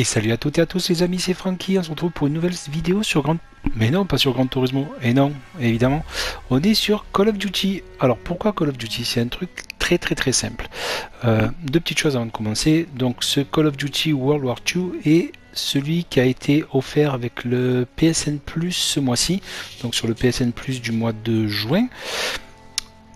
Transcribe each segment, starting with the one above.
Et salut à toutes et à tous les amis, c'est Francky, on se retrouve pour une nouvelle vidéo sur Grand... Mais non, pas sur Grand Turismo, et non, évidemment, on est sur Call of Duty. Alors pourquoi Call of Duty? C'est un truc très très très simple. Euh, deux petites choses avant de commencer. Donc ce Call of Duty World War II est celui qui a été offert avec le PSN Plus ce mois-ci, donc sur le PSN Plus du mois de juin.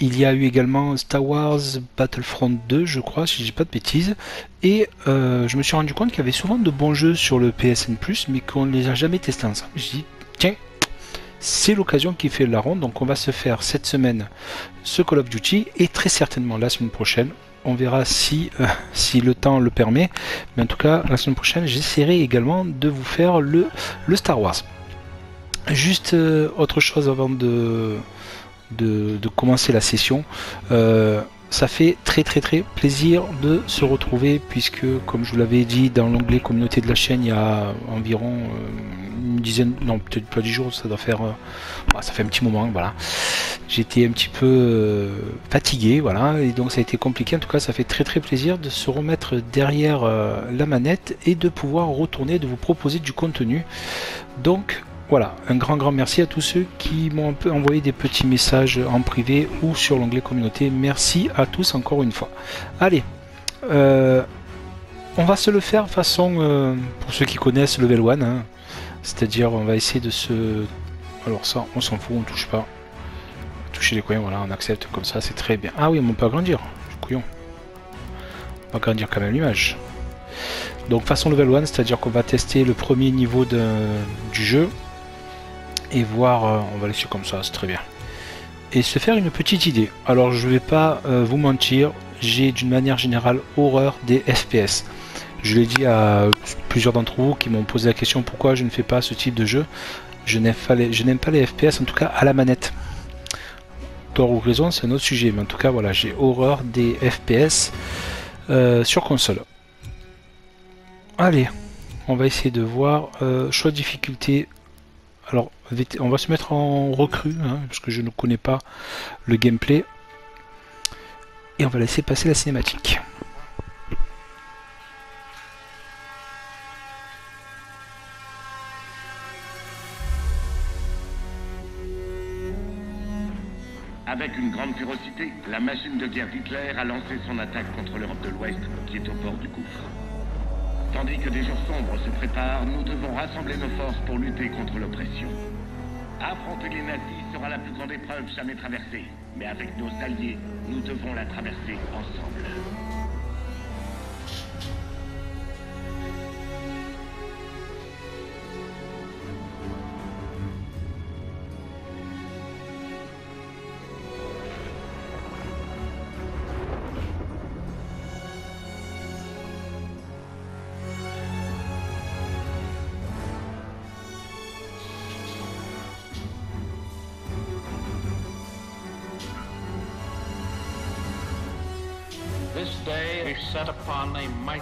Il y a eu également Star Wars Battlefront 2, je crois, si je dis pas de bêtises. Et euh, je me suis rendu compte qu'il y avait souvent de bons jeux sur le PSN mais qu'on ne les a jamais testés ensemble. Je dis, tiens, c'est l'occasion qui fait la ronde. Donc on va se faire cette semaine ce Call of Duty et très certainement la semaine prochaine. On verra si, euh, si le temps le permet. Mais en tout cas, la semaine prochaine, j'essaierai également de vous faire le, le Star Wars. Juste euh, autre chose avant de, de, commencer la session. Euh, ça fait très très très plaisir de se retrouver puisque comme je vous l'avais dit dans l'onglet communauté de la chaîne il y a environ euh, une dizaine, non peut-être pas dix jours, ça doit faire, euh, bah, ça fait un petit moment, voilà. J'étais un petit peu fatigué, voilà, et donc ça a été compliqué. En tout cas, ça fait très très plaisir de se remettre derrière la manette et de pouvoir retourner, de vous proposer du contenu. Donc voilà, un grand grand merci à tous ceux qui m'ont envoyé des petits messages en privé ou sur l'onglet communauté. Merci à tous encore une fois. Allez, euh, on va se le faire façon, euh, pour ceux qui connaissent level 1, hein. c'est-à-dire on va essayer de se... Alors ça, on s'en fout, on touche pas. Toucher les coins, voilà, on accepte comme ça, c'est très bien. Ah oui, on peut agrandir, couillon. On va agrandir quand même l'image. Donc façon level 1, c'est-à-dire qu'on va tester le premier niveau du jeu et voir, euh, on va laisser comme ça, c'est très bien. Et se faire une petite idée. Alors je vais pas euh, vous mentir, j'ai d'une manière générale horreur des FPS. Je l'ai dit à plusieurs d'entre vous qui m'ont posé la question pourquoi je ne fais pas ce type de jeu? Je n'aime pas, les, FPS, en tout cas à la manette. Tort ou raison, c'est un autre sujet, mais en tout cas voilà, j'ai horreur des FPS euh, sur console. Allez, on va essayer de voir. choix de difficulté alors, on va se mettre en recrue, hein, parce que je ne connais pas le gameplay. Et on va laisser passer la cinématique. Avec une grande férocité, la machine de guerre d'Hitler a lancé son attaque contre l'Europe de l'Ouest, qui est au bord du gouffre. Tandis que des jours sombres se préparent, nous devons rassembler nos forces pour lutter contre l'oppression. Affronter les nazis sera la plus grande épreuve jamais traversée. Mais avec nos alliés, nous devons la traverser ensemble.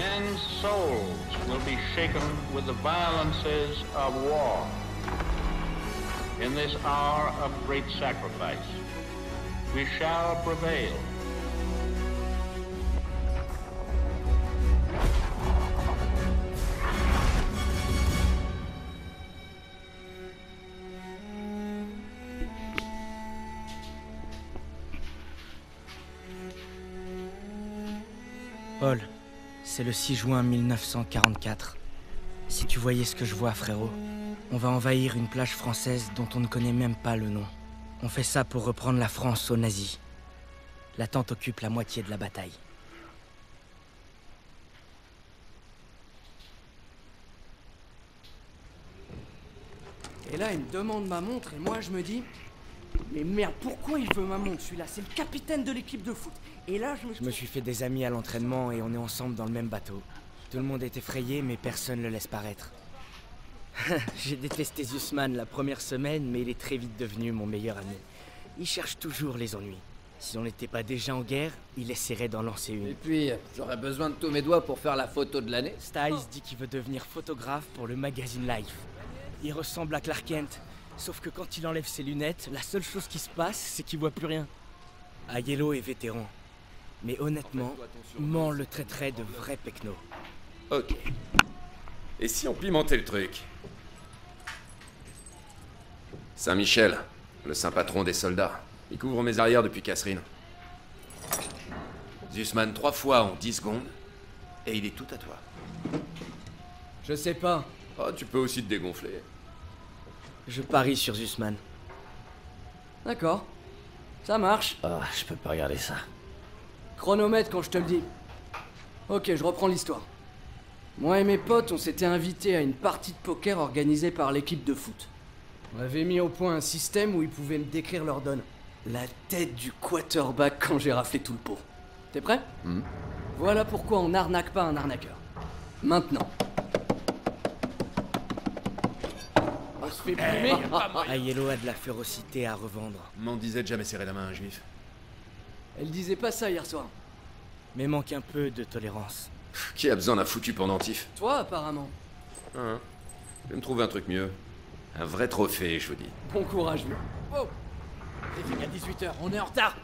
Men's souls will be shaken with the violences of war. In this hour of great sacrifice, we shall prevail. C'est le 6 juin 1944. Si tu voyais ce que je vois, frérot, on va envahir une plage française dont on ne connaît même pas le nom. On fait ça pour reprendre la France aux nazis. La tente occupe la moitié de la bataille. Et là, il demande ma montre et moi je me dis, mais merde, pourquoi il veut ma montre celui-là C'est le capitaine de l'équipe de foot. Et là, je me, Je me suis fait des amis à l'entraînement et on est ensemble dans le même bateau. Tout le monde est effrayé, mais personne ne le laisse paraître. J'ai détesté Zussman la première semaine, mais il est très vite devenu mon meilleur ami. Il cherche toujours les ennuis. Si on n'était pas déjà en guerre, il essaierait d'en lancer Et une. puis, j'aurais besoin de tous mes doigts pour faire la photo de l'année. Styles dit qu'il veut devenir photographe pour le magazine Life. Il ressemble à Clark Kent, sauf que quand il enlève ses lunettes, la seule chose qui se passe, c'est qu'il voit plus rien. Aiello est vétéran. Mais honnêtement, Man le traiterait de vrai pecno. Ok. Et si on pimentait le truc? Saint-Michel, le saint patron des soldats. Il couvre mes arrières depuis Catherine. Zussman trois fois en 10 secondes, et il est tout à toi. Je sais pas. Oh, tu peux aussi te dégonfler. Je parie sur Zussman. D'accord. Ça marche. Ah, je peux pas regarder ça. Chronomètre quand je te le dis. Ok, je reprends l'histoire. Moi et mes potes, on s'était invités à une partie de poker organisée par l'équipe de foot. On avait mis au point un système où ils pouvaient me décrire leur donne. La tête du quarterback quand j'ai raflé tout le pot. T'es prêt? Voilà pourquoi on n'arnaque pas un arnaqueur. Maintenant. On se fait plumer Aiello a de la férocité à revendre. M'en disait de jamais serrer la main à un juif. Elle disait pas ça hier soir. Mais manque un peu de tolérance. Qui a besoin d'un foutu pendentif? Toi, apparemment. Hein Je vais me trouver un truc mieux. Un vrai trophée, je vous dis. Bon courage, vieux. Oh C'est fini à 18h, on est en retard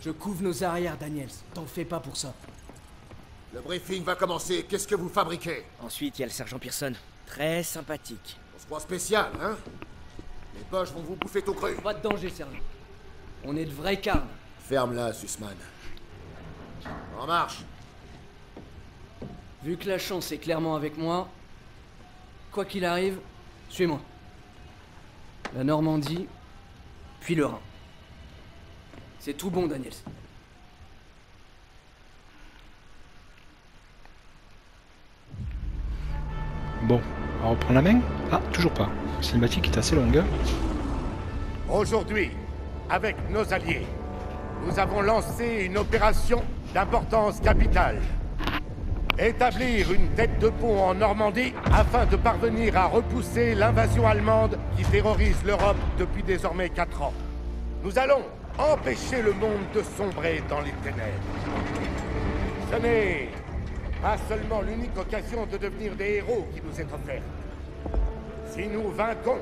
Je couvre nos arrières, Daniels. T'en fais pas pour ça. Le briefing va commencer. Qu'est-ce que vous fabriquez? Ensuite, il y a le sergent Pearson. Très sympathique. On se croit spécial, hein? Les boches vont vous bouffer tout cru. Pas de danger, sergent. On est de vrais carnes. Ferme-la, Sussman. En marche. Vu que la chance est clairement avec moi, quoi qu'il arrive, suis-moi. La Normandie, puis le Rhin. C'est tout bon, Daniels. Bon, on reprend la main Ah, toujours pas. Cinématique est assez longue. hein. Aujourd'hui, avec nos alliés, nous avons lancé une opération d'importance capitale. Établir une tête de pont en Normandie afin de parvenir à repousser l'invasion allemande qui terrorise l'Europe depuis désormais 4 ans. Nous allons empêcher le monde de sombrer dans les ténèbres. Ce n'est pas seulement l'unique occasion de devenir des héros qui nous est offerte. Si nous vainquons,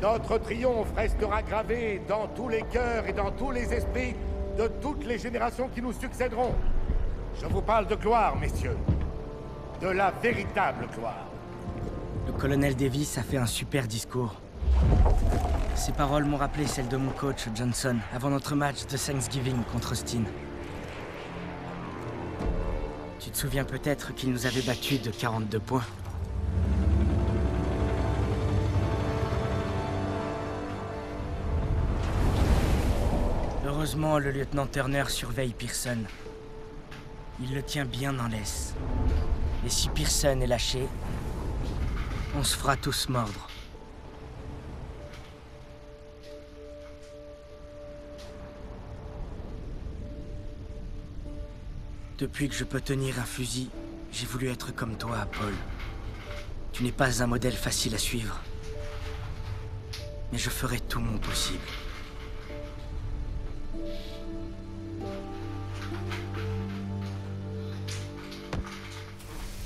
notre triomphe restera gravé dans tous les cœurs et dans tous les esprits de toutes les générations qui nous succéderont. Je vous parle de gloire, messieurs. De la véritable gloire. Le colonel Davis a fait un super discours. Ses paroles m'ont rappelé celles de mon coach Johnson avant notre match de Thanksgiving contre Austin. Tu te souviens peut-être qu'il nous avait battus de 42 points. Heureusement, le lieutenant Turner surveille Pearson. Il le tient bien en laisse. Et si Pearson est lâché, on se fera tous mordre. Depuis que je peux tenir un fusil, j'ai voulu être comme toi, Paul. Tu n'es pas un modèle facile à suivre. Mais je ferai tout mon possible.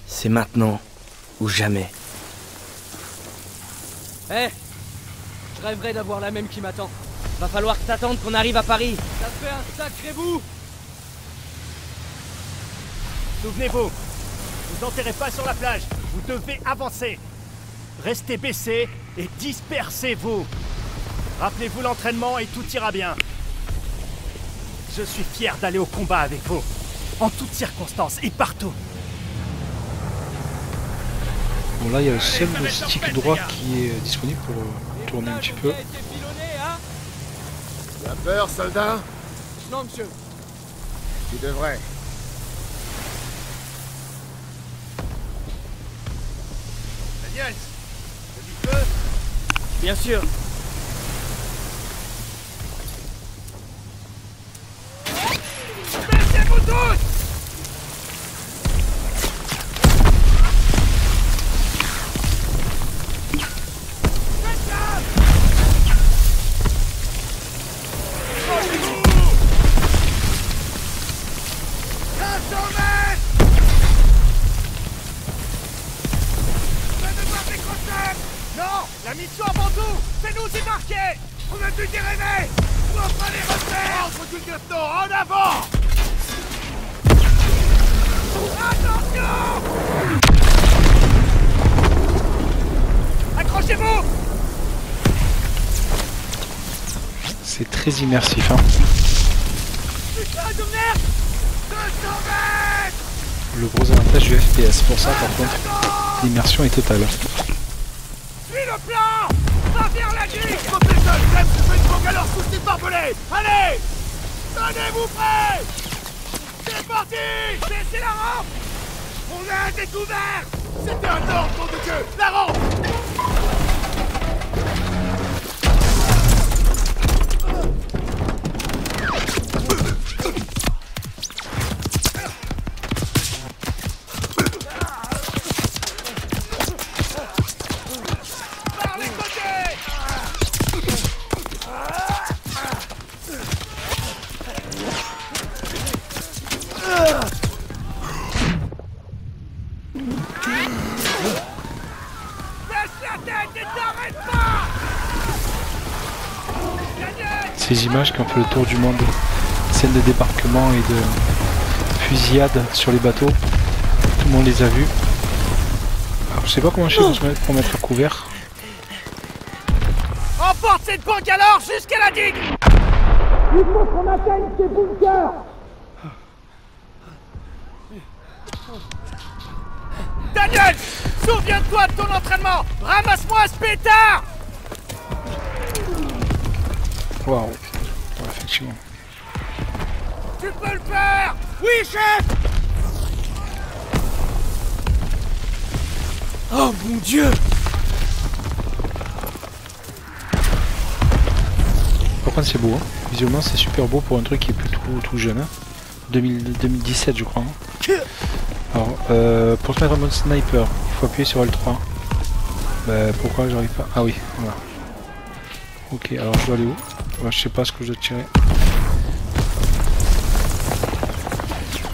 C'est maintenant ou jamais. Eh Je rêverais d'avoir la même qui m'attend. Va falloir que t'attendes qu'on arrive à Paris. Ça fait un sacré bout Souvenez-vous, vous enterrez pas sur la plage, vous devez avancer. Restez baissés et dispersez-vous. Rappelez-vous l'entraînement et tout ira bien. Je suis fier d'aller au combat avec vous, en toutes circonstances et partout. Bon, là, il y a le seul stick droit qui est disponible pour euh, tourner un petit peu. Tu as peur, soldat? Non, monsieur. Tu devrais. Bien sûr. Immersif. Hein. Putain de merde 200 mètres Le gros avantage du FPS. Pour ça, par contre, l'immersion est totale. Suis le plan Va vers la grille Stopez ça, James Je fais une banque alors sous ces barbelés Allez Tenez-vous prêts C'est parti Baissez la rampe On a découvert C'était un ordre, nom de Dieu La rampe images qui ont fait le tour du monde, scènes de débarquement et de fusillade sur les bateaux, tout le monde les a vues. Alors je sais pas comment je se mettre- pour mettre à couvert. Emporte cette banque alors jusqu'à la digue Daniel Souviens-toi de ton entraînement Ramasse-moi ce pétard Waouh. Effectivement. Tu peux le faire Oui, chef Oh mon dieu Par contre c'est beau, hein. visuellement c'est super beau pour un truc qui est plutôt tout jeune. hein. 2000 2017 je crois. hein. Alors euh, pour se mettre en mode sniper, il faut appuyer sur L3. Bah pourquoi j'arrive pas? Ah oui, voilà. Ok, alors je dois aller où? Ouais, Je sais pas ce que je dois tirer.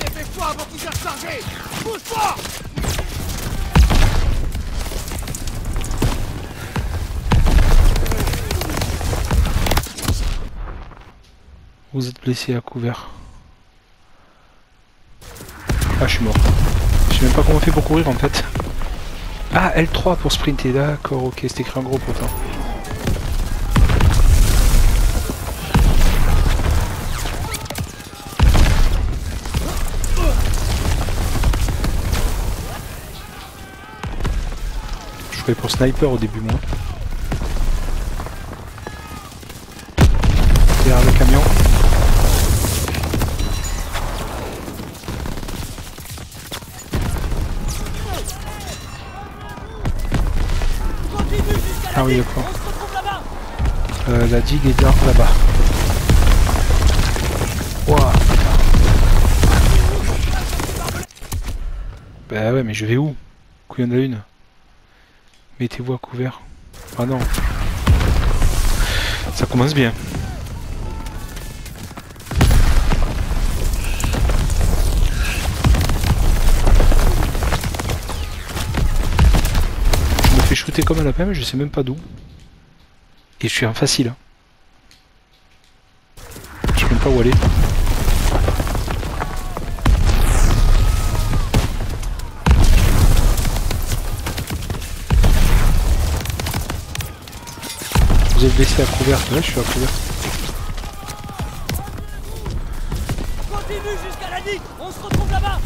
Dépêche-toi avant qu'il soit chargé Bouge-toi Vous êtes blessé à couvert. Ah, je suis mort. Je sais même pas comment on fait pour courir en fait. Ah, L3 pour sprinter, d'accord, ok, c'est écrit en gros pourtant. Jouais pour sniper au début, moi. Derrière le camion. Ah oui, d'accord. Euh, la digue est là- là-bas. Ouah. Bah ouais, mais je vais où? Couillon de la lune. Mettez-vous à couvert. Ah non. Ça commence bien. Je me fais shooter comme un lapin, mais je sais même pas d'où. Et je suis en facile. hein. Je sais même pas où aller. Vous êtes blessé à couvert, ouais, je suis à couvert. Continue jusqu'à la digue On se retrouve là-bas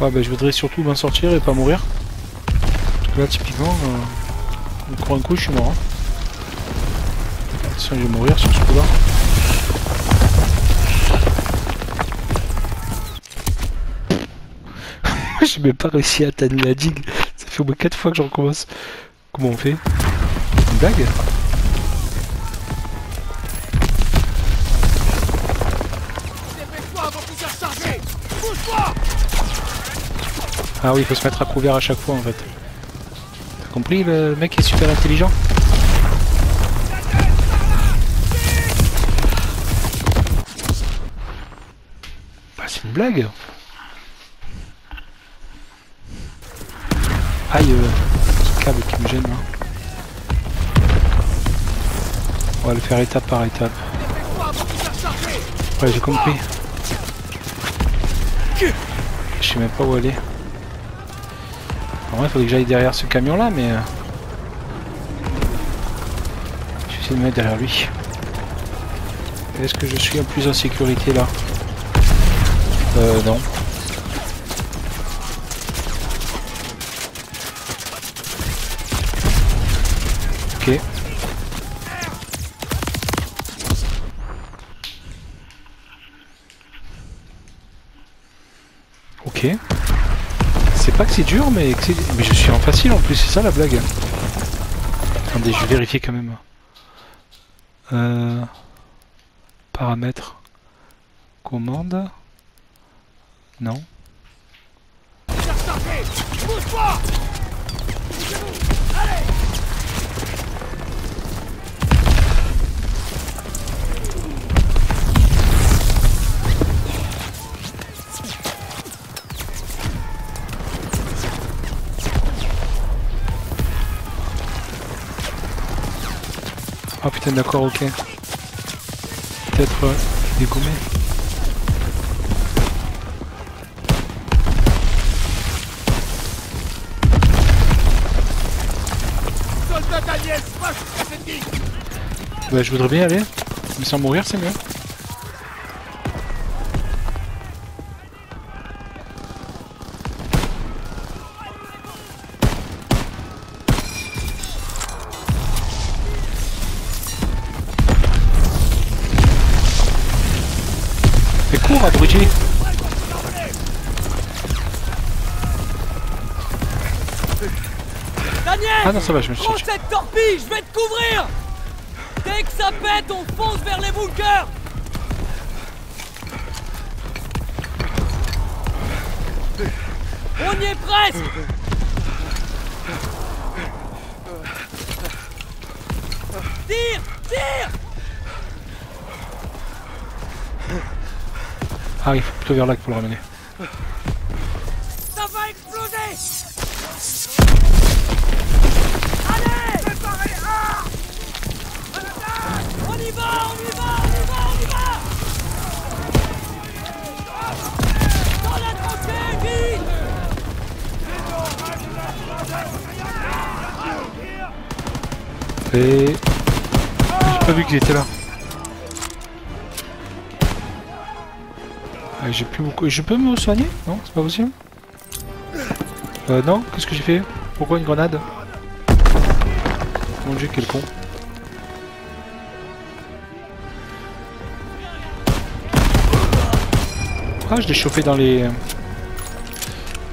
Ouais, bah, je voudrais surtout m'en sortir et pas mourir. Là, typiquement, euh, on court un coup, je suis mort. hein. Attention, je vais mourir sur ce coup-là. J'ai même pas réussi à atteindre la digue. Ça fait au moins 4 fois que je recommence. Comment on fait? Une blague? Ah oui, il faut se mettre à couvert à chaque fois en fait. T'as compris Le mec est super intelligent Bah c'est une blague Aïe euh, Ce câble qui me gêne là. On va le faire étape par étape. Ouais, j'ai compris. Je sais même pas où aller. En vrai, faudrait que j'aille derrière ce camion là, mais... euh, Je vais essayer de me mettre derrière lui. Est-ce que je suis en plus en sécurité là? Euh, non. Ok. Ok. C'est pas que c'est dur, mais que c'est... Mais je suis en facile en plus, c'est ça la blague. Attendez, je vais vérifier quand même. Euh... Paramètres. Commande. Non. Putain d'accord ok. Peut-être euh, Bah je voudrais bien aller. Mais sans mourir c'est mieux. Ça va je me suis Prends cette torpille, je vais te couvrir. Dès que ça pète, on fonce vers les bunkers. On y est presque. Tire Tire. Ah il faut plutôt vers là pour le ramener. Je peux me soigner Non, c'est pas possible. Euh non, qu'est-ce que j'ai fait Pourquoi une grenade Mon dieu, quel con. Ah, je l'ai chauffé dans les...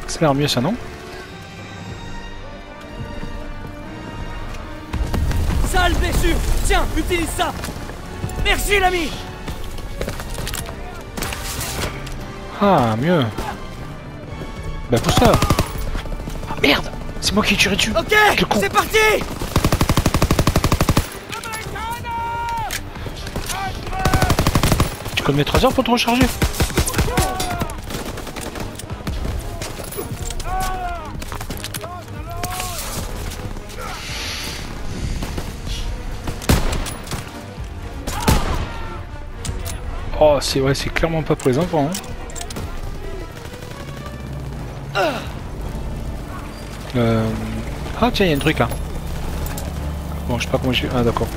Ça a l'air mieux ça, non Sale blessure Tiens, utilise ça. Merci l'ami Ah, mieux. Bah pour ça. Ah, merde C'est moi qui ai tiré dessus. Ok, con. c'est parti Tu connais 3 heures pour te recharger? Oh, c'est ouais, c'est clairement pas pour les enfants. Hein. Euh... Ah tiens, il y a un truc là. Bon, je sais pas comment j'ai... Ah d'accord.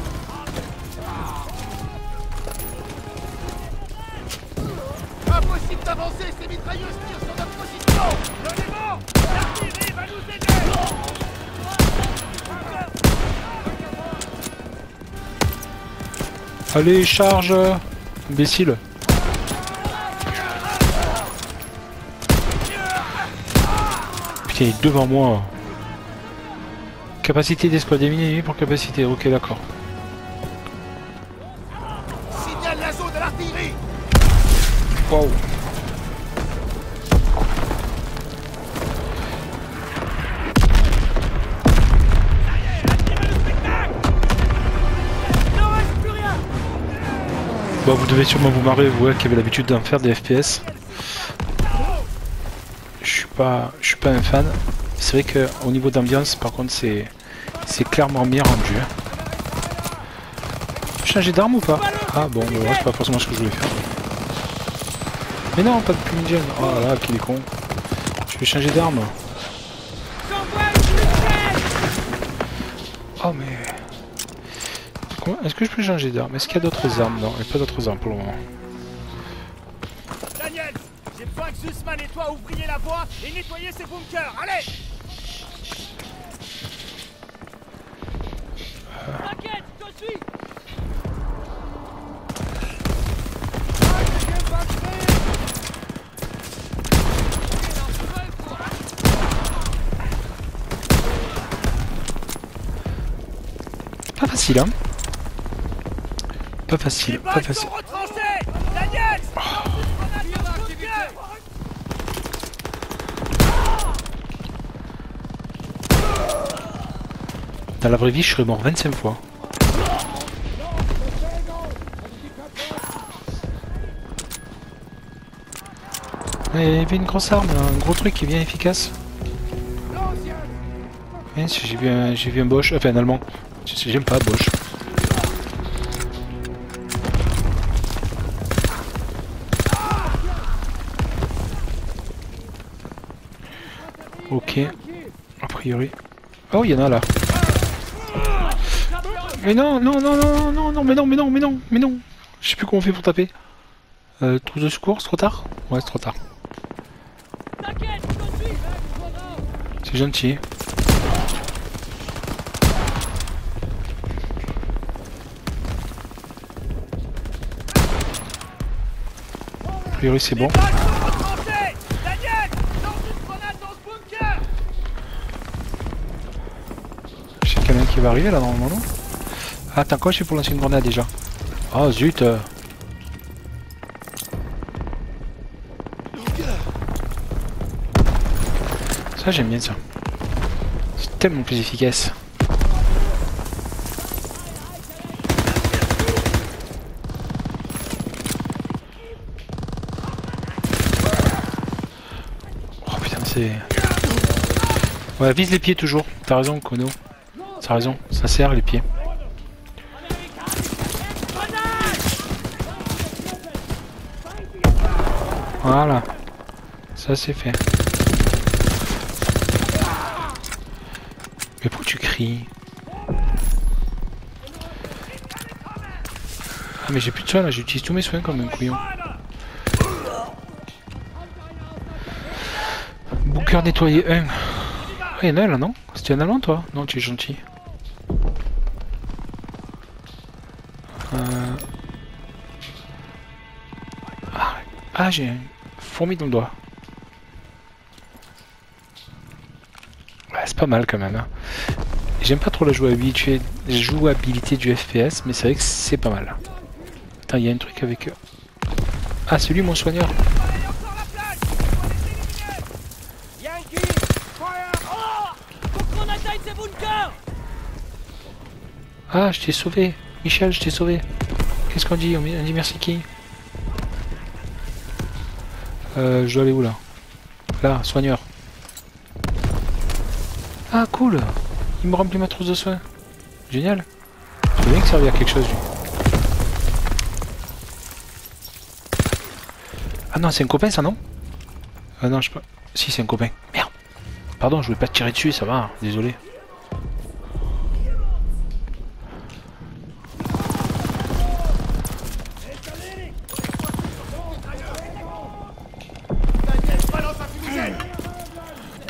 Impossible d'avancer, ces mitrailleuses tirent sur notre position Le vent L'artillerie va nous aider Allez, charge Imbécile Est devant moi Capacité d'escouade diminuée pour capacité, ok d'accord. Signale l'assaut de l'artillerie Wow Bon, vous devez sûrement vous marrer, vous ouais, qui avez l'habitude d'en faire des FPS. Je suis pas, je un fan. C'est vrai que au niveau d'ambiance, par contre, c'est, c'est clairement mieux rendu. changer d'arme ou pas? Ah bon, c'est pas forcément ce que je voulais faire. Mais non, pas de fumigène. Oh là là, qu'il est con. Je vais changer d'arme. Oh mais... Est-ce que je peux changer d'arme? Est-ce qu'il y a d'autres armes? Non, il n'y a pas d'autres armes pour le moment. Besoin que Zussman et toi ouvriez la voie et nettoyez ces bunkers. Allez T'inquiète, je te suis Pas facile, hein Pas facile, pas facile. Dans la vraie vie, je serais mort 25 fois. Il y avait une grosse arme, un gros truc qui est bien efficace. J'ai vu un, vu un Bosch, enfin un allemand. J'aime pas Bosch. Ok, a priori. Oh, il y en a là. Mais non, non, non, non, non, non, mais non, mais non, mais non, mais non. Je sais plus comment on fait pour taper. Euh, de secours, c'est trop tard? Ouais, c'est trop tard. C'est gentil. C'est bon. Dans Je sais qu'il y en a un qui va arriver là normalement, non? Attends, quoi je fais pour lancer une grenade déjà Oh zut euh. Ça j'aime bien ça. C'est tellement plus efficace. Oh putain c'est... Ouais, vise les pieds toujours. T'as raison, Kono. T'as raison, ça sert les pieds. Voilà. Ça c'est fait. Mais pourquoi tu cries? Ah mais j'ai plus de soins là, j'utilise tous mes soins comme un couillon. Bunker nettoyé 1. Ah, il y en a un là, non? C'était un allemand, toi? Non, tu es gentil. Euh... Ah, j'ai une fourmi dans le doigt. Ouais, c'est pas mal quand même. hein. J'aime pas trop la jouabilité, jouabilité du FPS, mais c'est vrai que c'est pas mal. Attends, il y a un truc avec... eux. Ah, c'est lui mon soigneur. Ah, je t'ai sauvé. Michel, je t'ai sauvé. Qu'est-ce qu'on dit? On dit merci qui euh, Je dois aller où là Là, soigneur. Ah, cool Il me remplit ma trousse de soins. Génial. Je bien que servir à quelque chose, lui. Ah non, c'est un copain, ça, non Ah non, je sais pas. Si, c'est un copain. Merde. Pardon, je voulais pas te tirer dessus, ça va. Désolé.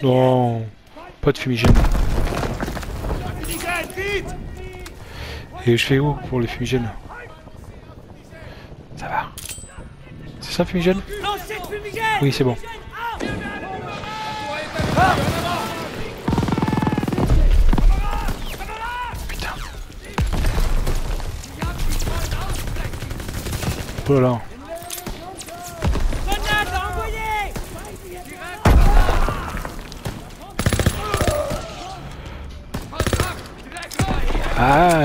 Non, pas de fumigène. Fumigène, Et je fais où pour les fumigènes? Ça va. C'est ça fumigène? De fumigène Oui, c'est bon. Putain. Oh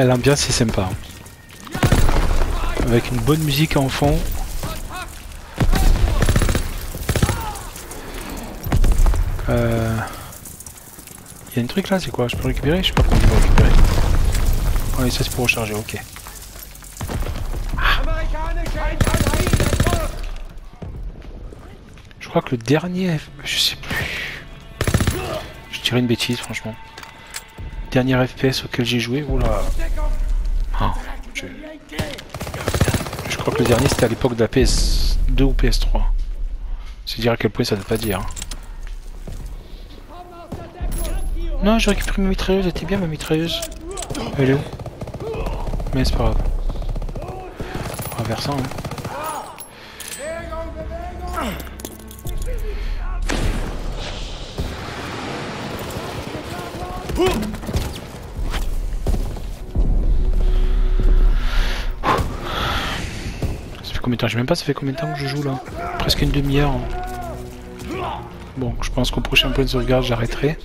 l'ambiance est sympa. Avec une bonne musique en fond. Il y a un truc là, c'est quoi? Je peux récupérer? Je sais pas comment je peux récupérer. Ouais, oh, ça c'est pour recharger, ok. Je crois que le dernier... Je sais plus. Je dirais une bêtise, franchement. Dernier FPS auquel j'ai joué, oula. Crois que le dernier c'était à l'époque de la PS2 ou PS3. C'est dire à quel point ça ne veut pas dire. Non, j'ai récupéré ma mitrailleuse, elle était bien ma mitrailleuse. Elle est Mais c'est pas grave. On. Hein. Combien de temps? Je sais même pas ça fait combien de temps que je joue là? Presque une demi-heure. hein. Bon, je pense qu'au prochain point de sauvegarde j'arrêterai.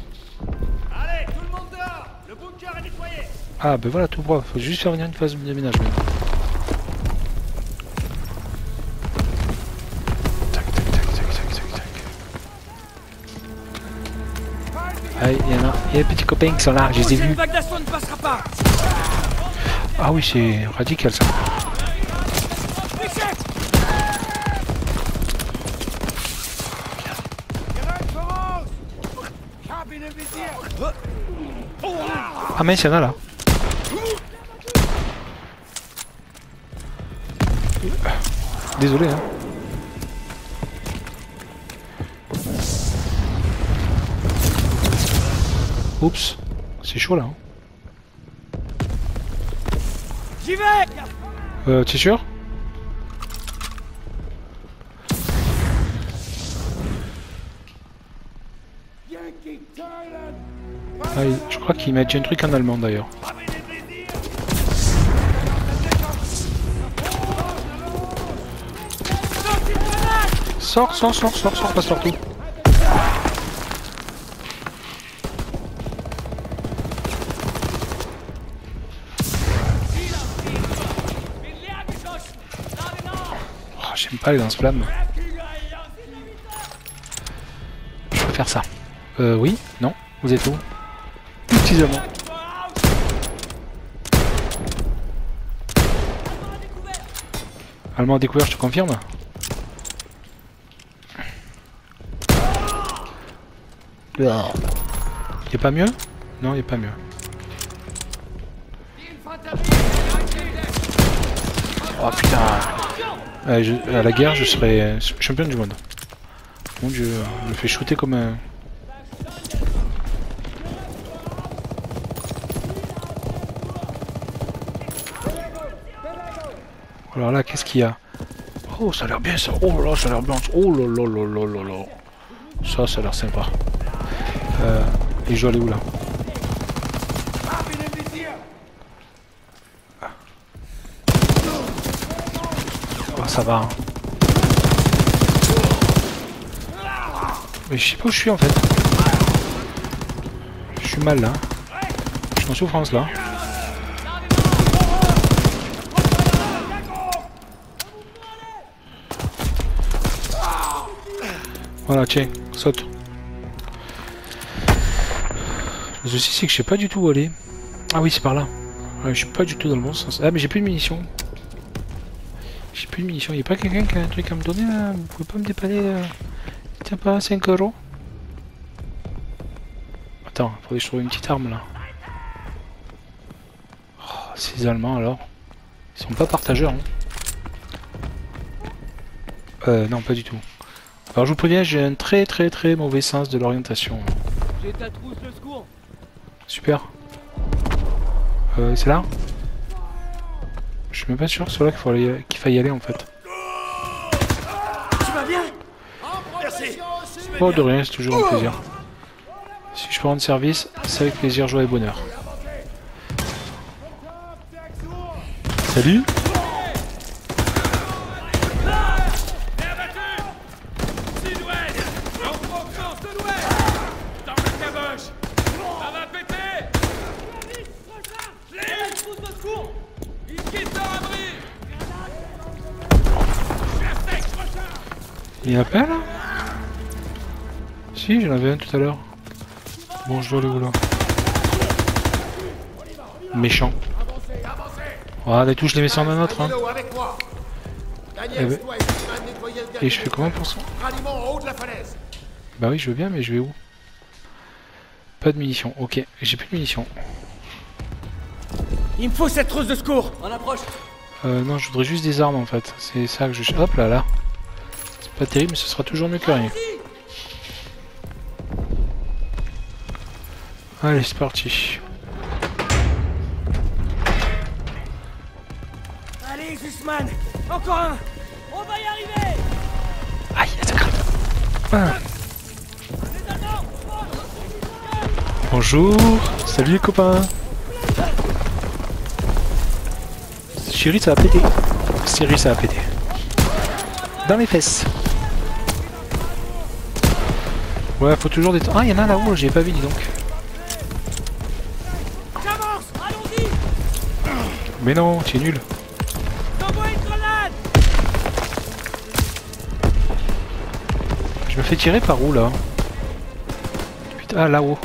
Ah ben voilà tout propre, faut juste faire venir une phase de ménagement. Tac tac tac tac tac tac tac. Ah il y en a, il y a des petits copains qui sont là, je les ai vus. Ah oui c'est radical ça. Ah mais il y en a là. Désolé hein. Oups, c'est chaud là. hein. J'y vais Euh, t'es sûr? Crois qu'il m'a dit un truc en allemand d'ailleurs. Sors, sors, sors, sors, sors, passe partout. Oh, J'aime pas les lance-flammes. Je vais faire ça. Euh, oui? Non? Vous êtes où? Allemand découvert, je te confirme. Y'a pas mieux? Non, y'a pas mieux. Oh putain. Euh, je- À la guerre, je serais champion du monde. Mon dieu, je me fais shooter comme un... Alors là, qu'est-ce qu'il y a Oh, ça a l'air bien ça. Oh là ça a l'air bien. Oh là là là là là là. Ça, ça a l'air sympa. Euh, et je dois aller où là Oh, ça va. hein. Mais je sais pas où je suis en fait. Je suis mal là. Je suis en souffrance là. Voilà, tiens, saute. Le souci c'est que je sais pas du tout où aller. Ah oui, c'est par là. Ouais, je suis pas du tout dans le bon sens. Ah mais j'ai plus de munitions. J'ai plus de munitions. Y'a pas quelqu'un qui a un truc à me donner là? Vous pouvez pas me dépanner là Tiens pas 5 euros? Attends, faudrait que je trouve une petite arme là. Oh, ces Allemands alors. Ils sont pas partageurs. Hein. Euh, non, pas du tout. Alors je vous préviens, j'ai un très très très mauvais sens de l'orientation. J'ai ta trousse de secours Super. Euh, c'est là Je suis même pas sûr que ce soit là qu'il faut aller- qu'il faille y aller en fait. Tu vas bien? Oh de rien, c'est toujours un plaisir. Si je peux rendre service, c'est avec plaisir, joie et bonheur. Salut tout à l'heure. Bon, je dois aller où là Méchant. Voilà, les touches, les mets sur un autre. Hein. Eh ben, et je fais comment pour ça? Bah oui, je veux bien, mais je vais où? Pas de munitions. Ok, j'ai plus de munitions. Il me faut cette trousse de secours On approche. Euh, non, je voudrais juste des armes en fait. C'est ça que je... Hop là, là. C'est pas terrible, mais ce sera toujours mieux que rien. Allez, c'est parti. Allez, Zusman Encore un On va y arriver Aïe. Ah. Bonjour, salut les copains. Chérie, ça va péter. Chérie, ça va péter. Dans les fesses. Ouais, faut toujours des... Ah, il y en a là-haut, j'ai pas vu, dis donc. Mais non, tu es nul. Une Je me fais tirer par où là? Putain, ah là-haut.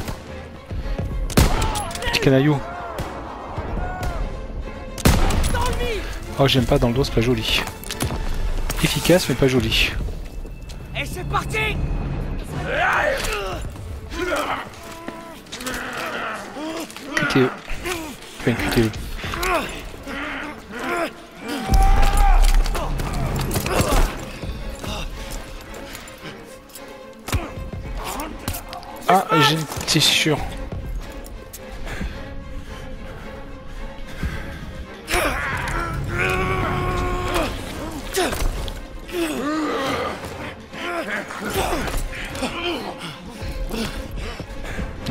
Petit canaillou. Oh, j'aime pas dans le dos, c'est pas joli. Efficace, mais pas joli. Et c'est parti QTE. Enfin, QTE. Une... C'est sûr.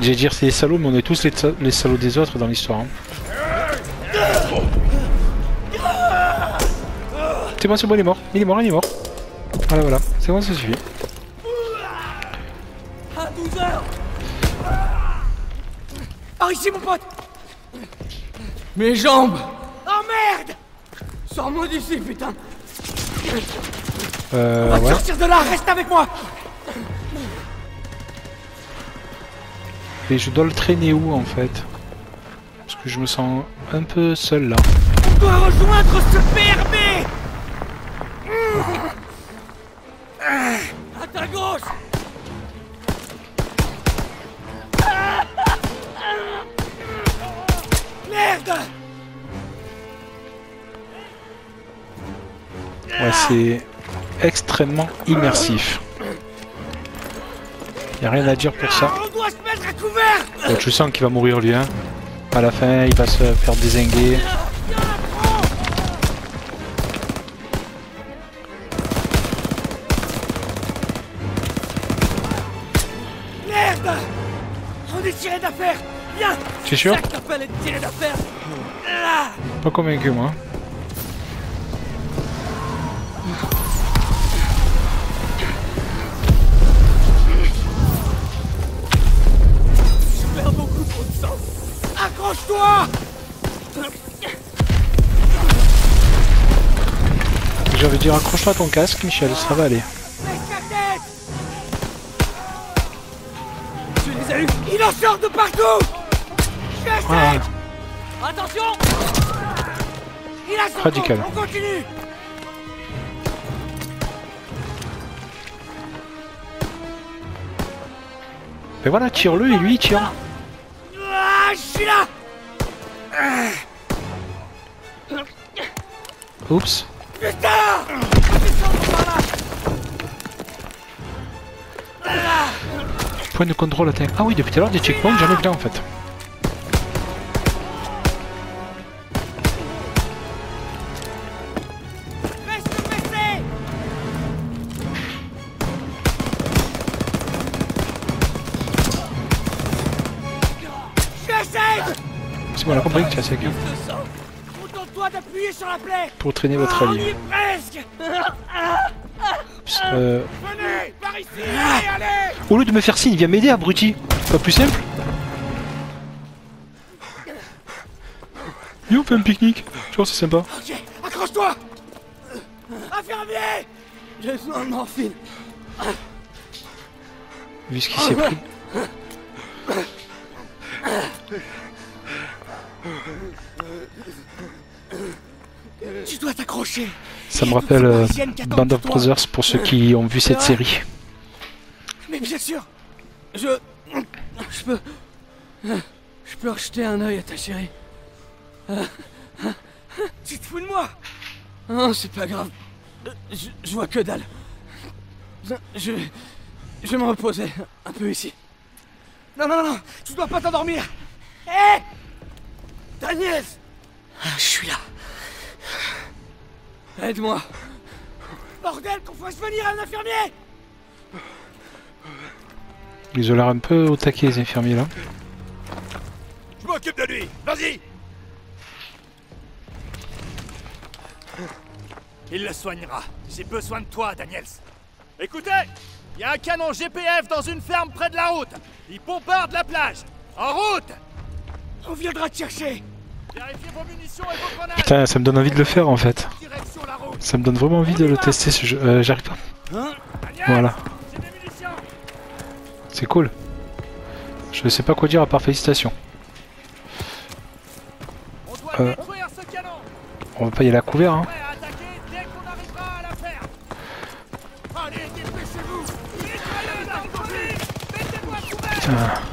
J'allais dire c'est les salauds, mais on est tous les salauds des autres dans l'histoire. hein. C'est bon, c'est bon, il est mort. Il est mort, il est mort. Voilà, voilà. C'est bon, ça suffit. Ici, mon pote. Mes jambes. Oh merde. Sors-moi d'ici, putain. Euh, On va ouais. sortir de là, reste avec moi. Et je dois le traîner où en fait? Parce que je me sens un peu seul là. On doit rejoindre ce PRB c'est extrêmement immersif. Y a rien à dire pour ça. Couvert Bon, tu sens qu'il va mourir lui, hein. À la fin, il va se faire désinguer. Merde On est tiré d'affaire Viens Tu es sûr? Là Pas convaincu moi. Accroche-toi J'ai envie de dire accroche-toi à ton casque, Michel, ça va aller. Les Il en sort de partout Je Ah, Attention Il a son Radical. On continue mais voilà, tire-le et lui il tire. Oups. Point de contrôle atteint. Ah oui, depuis tout à l'heure, des checkpoints, ai plein en fait. C'est bon, on a compris que c'est assez sur la plaie pour traîner votre Ah, est presque Oups, euh, Venez Par ici Allez, allez Au lieu de me faire signe, viens m'aider, abruti. Pas plus simple Viens, on fait un pique-nique? Je pense que c'est sympa. Ok, accroche-toi Infirmier J'ai besoin de morphine. Vu ce qu'il s'est pris? Tu dois t'accrocher. Ça me rappelle euh, Band of Brothers pour ceux qui ont vu cette série. Mais bien sûr? Je. Je peux. Je peux rejeter un œil à ta chérie. Tu te fous de moi? Non, c'est pas grave. Je, je vois que dalle. Je. Je vais me reposer un peu ici. Non, non, non, tu dois pas t'endormir. Hé Daniel Ah, Je suis là. Aide-moi. Bordel, qu'on fasse venir un infirmier Ils ont l'air un peu au taquet, les infirmiers là. Je m'occupe de lui Vas-y Il le soignera. J'ai besoin de toi, Daniels. Écoutez Il y a un canon GPF dans une ferme près de la route. Il bombarde la plage. En route On viendra te chercher. Putain, ça me donne envie de le faire en fait. Ça me donne vraiment envie de le tester ce jeu. Euh, J'arrive pas. Daniels, Voilà, c'est cool. Je sais pas quoi dire à part félicitations. Euh. On va pas y aller à couvert hein. Prêt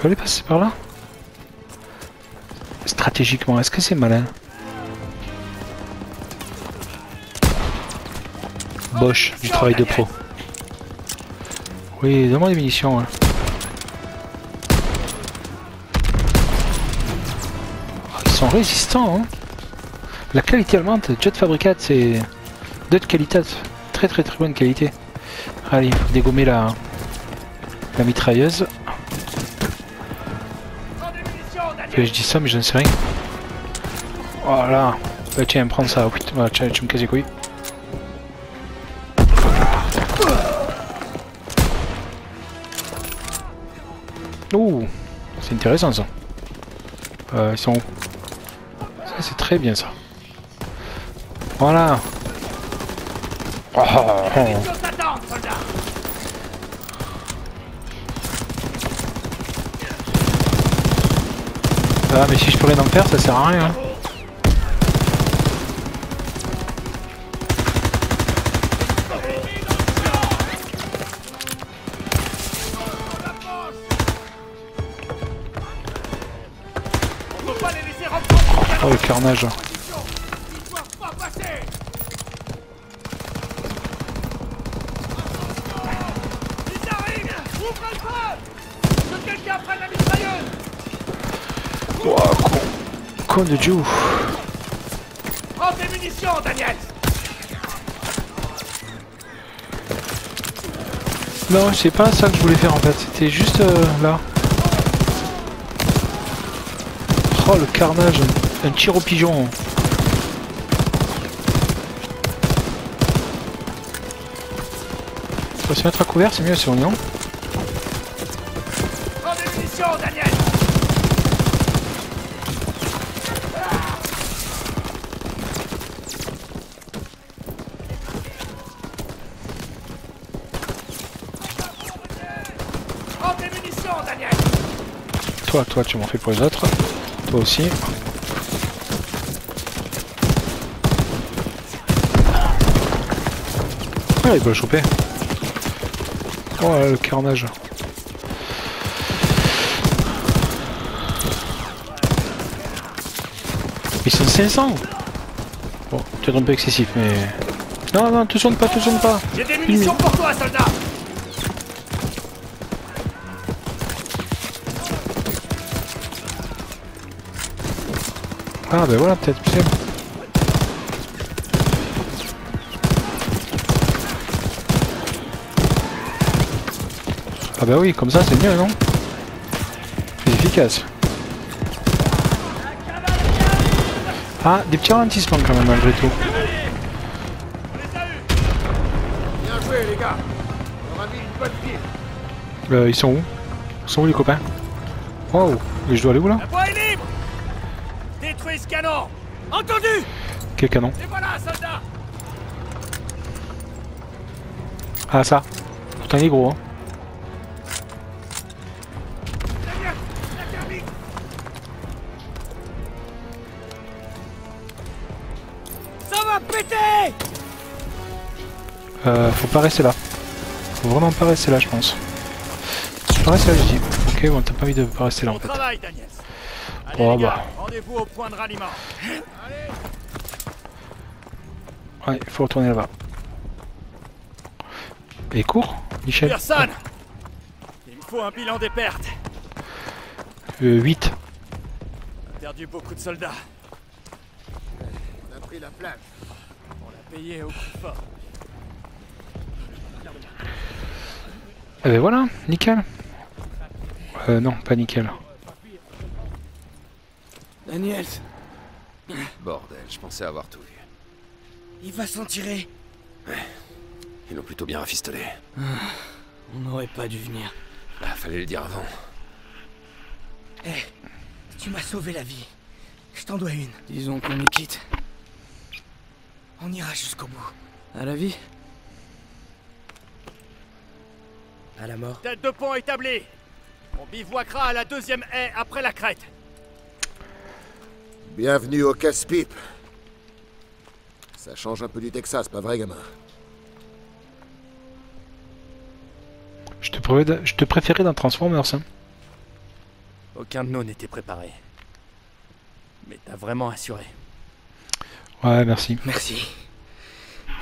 peux aller passer par là Stratégiquement, est-ce que c'est malin Bosch, du travail de pro. Oui, donne-moi des munitions. hein. Ah, Ils sont résistants. Hein. La qualité allemande, Jet Fabricat, c'est de qualité. Très très très bonne qualité. Allez, il faut dégommer la, la mitrailleuse. Je dis ça, mais je ne sais rien. Voilà. Bah tiens, prends ça. Oui, voilà, tiens, tu me casses les couilles. Ouh, c'est intéressant ça. Euh, ils sont où? Ça, c'est très bien ça. Voilà. Oh, Ah, mais si je peux rien en faire, ça sert à rien. Oh, le carnage. Ils doivent pas passer Ils arrivent Ouvre le feu Que quelqu'un prenne la mitrailleuse Oh, con. Con de. Prends tes munitions, Daniel Non, c'est pas ça que je voulais faire en fait. C'était juste euh, là. Oh, le carnage. Un, un tir au pigeon. On va se mettre à couvert, c'est mieux, c'est oignon. Toi, toi, tu m'en fais pour les autres. Toi aussi. Ah, il peut le choper. Oh le carnage. Ils sont 500 Bon, tu es un peu excessif, mais... Non, non, te sonne pas, te sonne pas J'ai des munitions pour toi, soldat Ah, ben voilà, peut-être, sais. Ah bah oui, comme ça c'est mieux, non? C'est efficace. Ah, des petits ralentissements quand même malgré tout. Euh, ils sont où? Ils sont où les copains? Wow, et je dois aller où là? canon Entendu Quel canon Et voilà, soldat Ah ça Putain il est gros hein Ça va péter Euh faut pas rester là. Faut vraiment pas rester là je pense. Faut pas rester là je dis. Ok bon t'as pas envie de pas rester là en fait. Allez, Oh, les bah. gars, rendez-vous au point de ralliement. Ouais, il faut retourner là-bas. Et cours, Michel. Personne Il me faut un bilan des pertes. Euh, 8. On a perdu beaucoup de soldats. On a pris la plaque. On l'a payé au coup fort. Eh ben voilà, nickel. Euh, non, pas nickel. Daniel, Bordel, je pensais avoir tout vu. Il va s'en tirer. Ils l'ont plutôt bien rafistolé. on n'aurait pas dû venir. Bah, fallait le dire avant. Eh, tu m'as sauvé la vie. Je t'en dois une. Disons qu'on y quitte. On ira jusqu'au bout. À la vie À la mort. Tête de pont établie. On bivouaquera à la deuxième haie après la crête. Bienvenue au casse-pipe. Ça change un peu du Texas, pas vrai, gamin? Je te, préférais- je te préférais dans Transformers. Hein. Aucun de nous n'était préparé. Mais t'as vraiment assuré. Ouais, merci. Merci.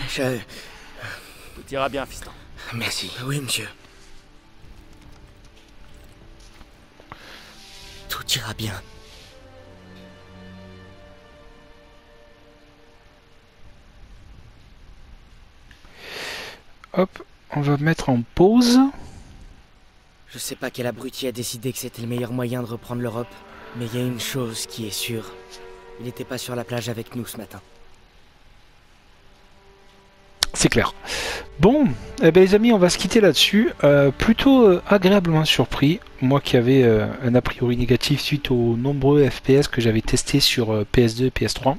Je... Tout ira bien, fiston. Merci. Oui, monsieur. Tout ira bien. Hop, on va mettre en pause. Je sais pas quel abruti a décidé que c'était le meilleur moyen de reprendre l'Europe, mais il y a une chose qui est sûre. Il n'était pas sur la plage avec nous ce matin. C'est clair. Bon, eh ben les amis, on va se quitter là-dessus. Euh, plutôt euh, agréablement surpris. Moi qui avais euh, un a priori négatif suite aux nombreux FPS que j'avais testés sur euh, PS2 et PS3.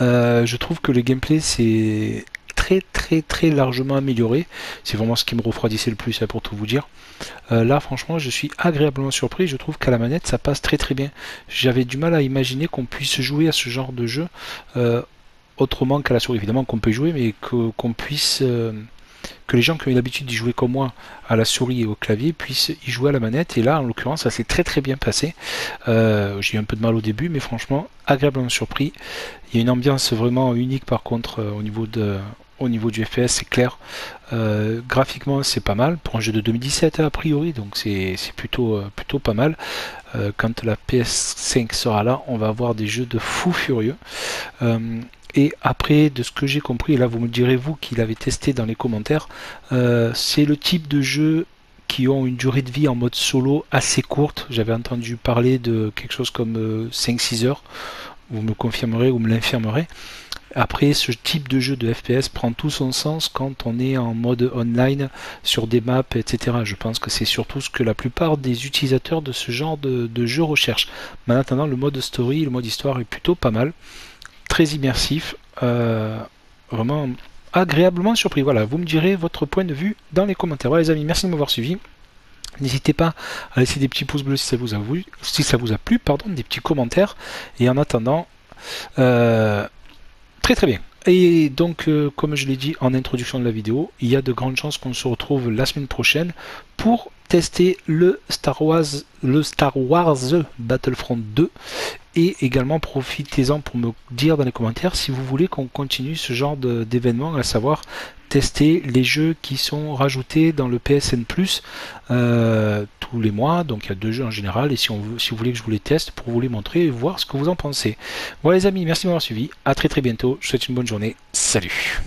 Euh, je trouve que le gameplay c'est très très très largement amélioré. C'est vraiment ce qui me refroidissait le plus, hein, pour tout vous dire. Euh, là, franchement, je suis agréablement surpris. Je trouve qu'à la manette, ça passe très très bien. J'avais du mal à imaginer qu'on puisse jouer à ce genre de jeu euh, autrement qu'à la souris. Évidemment qu'on peut jouer, mais qu'on puisse. euh, que les gens qui ont eu l'habitude d'y jouer comme moi à la souris et au clavier puissent y jouer à la manette. Et là, en l'occurrence, ça s'est très très bien passé. J'ai eu un peu de mal au début, mais franchement, agréablement surpris. Il y a une ambiance vraiment unique par contre au niveau de au niveau du FPS, c'est clair. Euh, graphiquement, c'est pas mal pour un jeu de 2017 a priori, donc c'est plutôt euh, plutôt pas mal. Euh, quand la PS5 sera là, on va avoir des jeux de fou furieux. Et après, de ce que j'ai compris, là vous me direz vous qui l'avez testé dans les commentaires, c'est le type de jeu qui ont une durée de vie en mode solo assez courte. J'avais entendu parler de quelque chose comme euh, 5-6 heures. Vous me confirmerez ou me l'infirmerez. Après, ce type de jeu de FPS prend tout son sens quand on est en mode online sur des maps, etc. Je pense que c'est surtout ce que la plupart des utilisateurs de ce genre de, jeu recherchent. Mais en attendant, le mode story, le mode histoire est plutôt pas mal. Très immersif. euh, vraiment agréablement surpris. Voilà, vous me direz votre point de vue dans les commentaires. Voilà les amis, merci de m'avoir suivi. N'hésitez pas à laisser des petits pouces bleus si ça vous a, si ça vous a plu, pardon, des petits commentaires. Et en attendant, euh, très très bien. Et donc, euh, comme je l'ai dit en introduction de la vidéo, il y a de grandes chances qu'on se retrouve la semaine prochaine pour tester le Star Wars, le Star Wars Battlefront 2 et également profitez-en pour me dire dans les commentaires si vous voulez qu'on continue ce genre d'événement, à savoir tester les jeux qui sont rajoutés dans le PSN Plus euh, tous les mois. Donc il y a deux jeux en général et si, on, si vous voulez que je vous les teste pour vous les montrer et voir ce que vous en pensez. Voilà les amis, merci de m'avoir suivi. À très très bientôt. Je vous souhaite une bonne journée. Salut